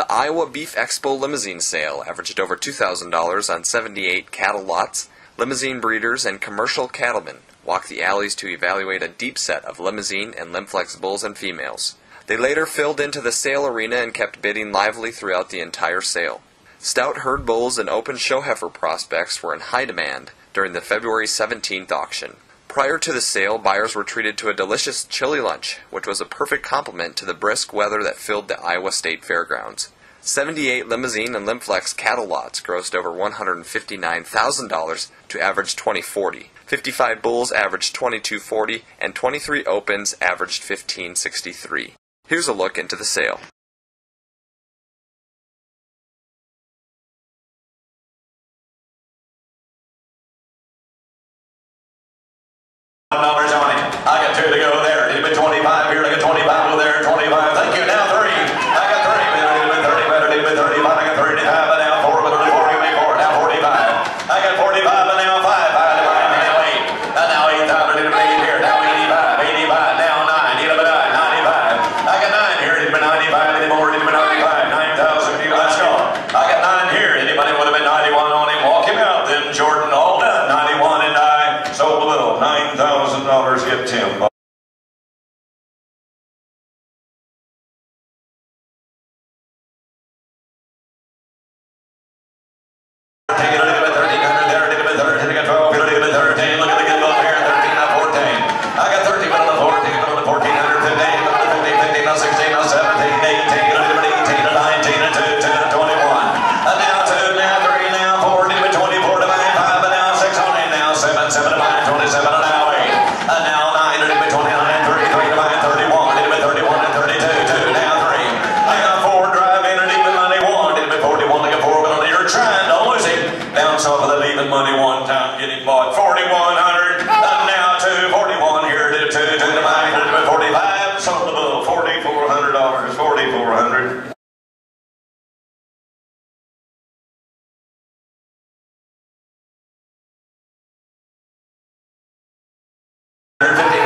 The Iowa Beef Expo Limousin sale averaged over $2,000 on 78 cattle lots. Limousin breeders and commercial cattlemen walked the alleys to evaluate a deep set of Limousin and Lim-Flex bulls and females. They later filled into the sale arena and kept bidding lively throughout the entire sale. Stout herd bulls and open show heifer prospects were in high demand during the February 17th auction. Prior to the sale, buyers were treated to a delicious chili lunch, which was a perfect complement to the brisk weather that filled the Iowa State Fairgrounds. 78 Limousin and Lim-Flex cattle lots grossed over $159,000 to average 2040. 55 bulls averaged 2240 and 23 opens averaged 1563. Here's a look into the sale. skipped him. Take it 150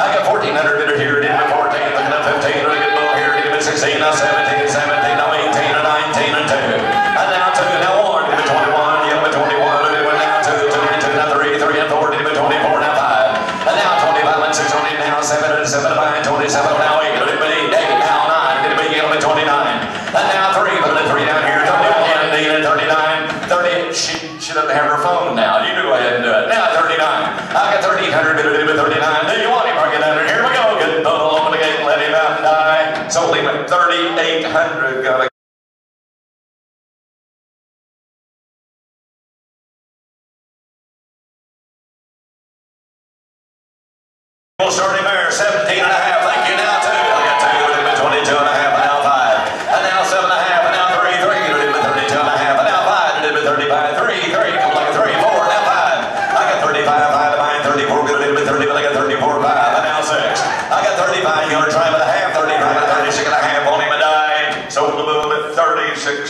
I got 1,400 bitter here, did my 14, I got 15, I good more here, did my 16, now 17, 17, now 18, and 19, and 2. And now 2, now 1, did my 21, yeah, my 21, and now 2, 22, now 3, 3 and 4, did my 24, now 5. And now 25, and 6, 20, now 7, and 7, and 27, now 8, and 8, now 9, 29. And now 3, 3 here, 39, 30, she, she doesn't have her phone now. You do go ahead and do it. Now 39. I got 1300 bit of 39. Do you want It's only when 3,800 got to there, 17 and a half.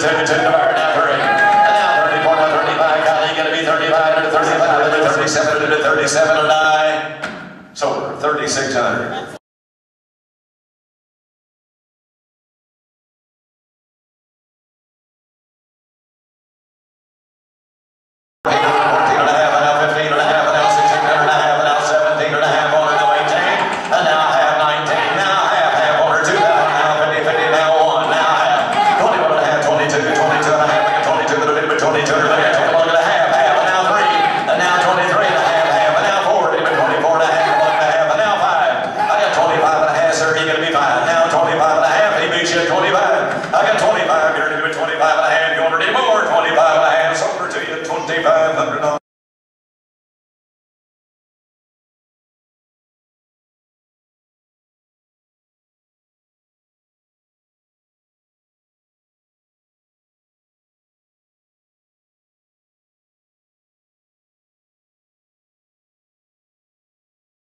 the Tenth and American Opera